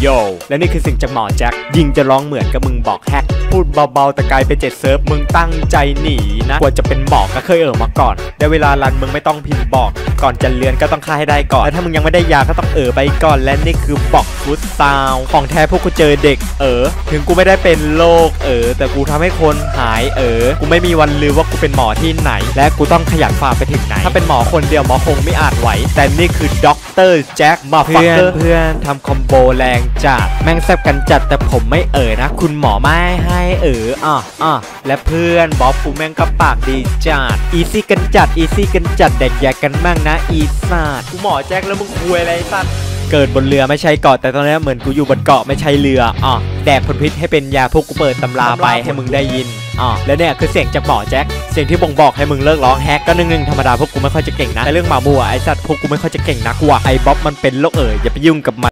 โย และนี่คือสิ่งจากหมอแจ็ค ยิงจะร้องเหมือนกับมึงบอกแฮก พูดเบาๆแต่กลายเป็นเจ็ดเซิร์ฟ มึงตั้งใจหนีนะ กว่าจะเป็นหมอก็เคยเอ่อมาก่อนได้เวลารันมึงไม่ต้องพิมพ์บอก ก่อนจะเรียนก็ต้องฆ่าให้ได้ก่อน และถ้ามึงยังไม่ได้ยาก็ต้องเอ่อไปก่อน และนี่คือบอกฟุตซาวของแท้พวกกูเจอเด็ก เออถึงกูไม่ได้เป็นโรคเออแต่กูทำให้คนหายเออกูไม่มีวันลืมว่ากูเป็นหมอที่ไหน และกูต้องขยันฝ่าไปถึงไหน ถ้าเป็นหมอคนเดียวหมอคงไม่อาจไหว แต่นี่คือด็อก ตอร์แจ็คมาเพื่อนเพื่อนทำคอมโบแรงจัดแม่งแซบกันจัดแต่ผมไม่เอ่ยนะ คุณหมอไม่ให้เอออะอะและเพื่อนบ๊อบกูแม่งก็ปากดีจัดอีซี่กันจัดอีซี่กันจัดแดกแยกกันมั่งนะอีสัตว์กูหมอแจ็คแล้วมึงคุยอะไรไอ้สัตว์ เกิดบนเรือไม่ใช่เกาะแต่ตอนนี้เหมือนกูอยู่บนเกาะไม่ใช่เรืออะแดกผลพิษให้เป็นยาพวกกูเปิดตำราไปให้มึงได้ยินอะแล้วเนี่ยคือเสียงจากหมอแจ็คเสียงที่บ่งบอกให้มึงเลิกร้องแฮกก็นึ่งหนึ่งธรรมดาพวกกูไม่ค่อยจะเก่งนะแต่เรื่องหมาบัวไอสัตว์พวกกูไม่ค่อยจะเก่งนักว่ะไอบ๊อบมันเป็นโรคเอ๋ยอย่าไปยุ่งกับมัน